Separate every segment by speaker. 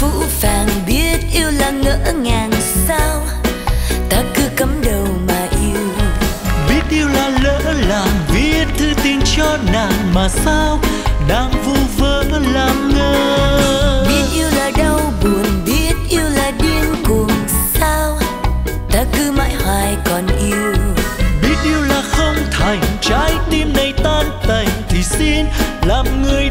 Speaker 1: phũ phàng
Speaker 2: biết yêu là ngỡ ngàng sao? Ta cứ cắm đầu mà yêu.
Speaker 1: Biết yêu là lỡ làng viết thư tình cho nàng
Speaker 2: mà sao? Đang vu vơ làm ngơ. Biết yêu là đau
Speaker 1: buồn biết yêu là điên cuồng
Speaker 2: sao? Ta cứ mãi hoài còn yêu.
Speaker 1: Biết yêu là không thành trái tim
Speaker 2: này tan tành thì xin làm người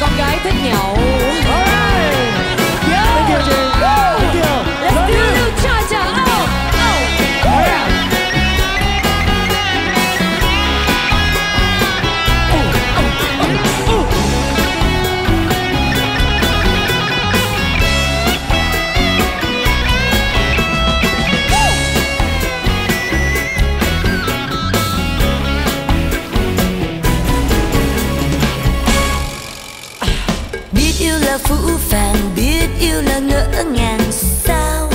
Speaker 1: con gái
Speaker 3: thích nhậu
Speaker 1: you, chị. Thank you.
Speaker 2: Là phũ phàng biết yêu là ngỡ ngàng sao?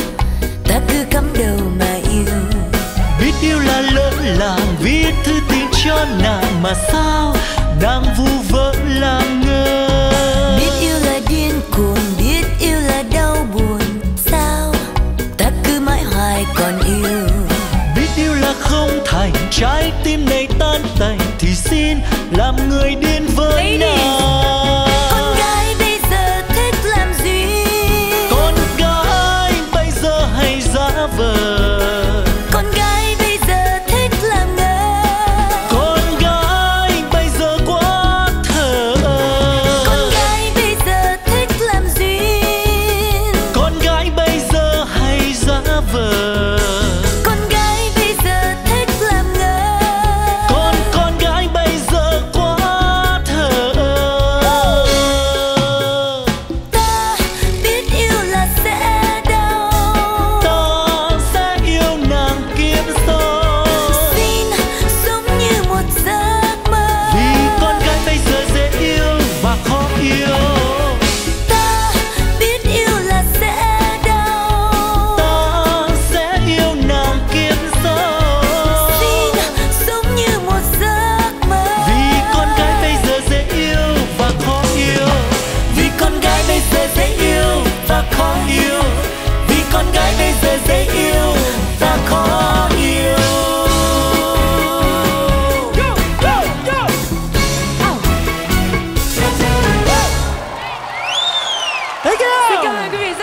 Speaker 2: Ta cứ cắm đầu mà yêu.
Speaker 1: Biết yêu là lỡ làng viết thư tin cho nàng mà sao? Đang vu vơ làm ngơ.
Speaker 2: Biết yêu là điên cuồng biết yêu là đau buồn sao? Ta cứ mãi hoài còn yêu.
Speaker 1: Biết yêu là không thành trái tim này tan tành thì xin làm người điên với nàng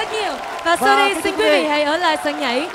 Speaker 3: rất nhiều Và sau đây xin
Speaker 1: quý vị.
Speaker 3: hãy ở lại sân nhảy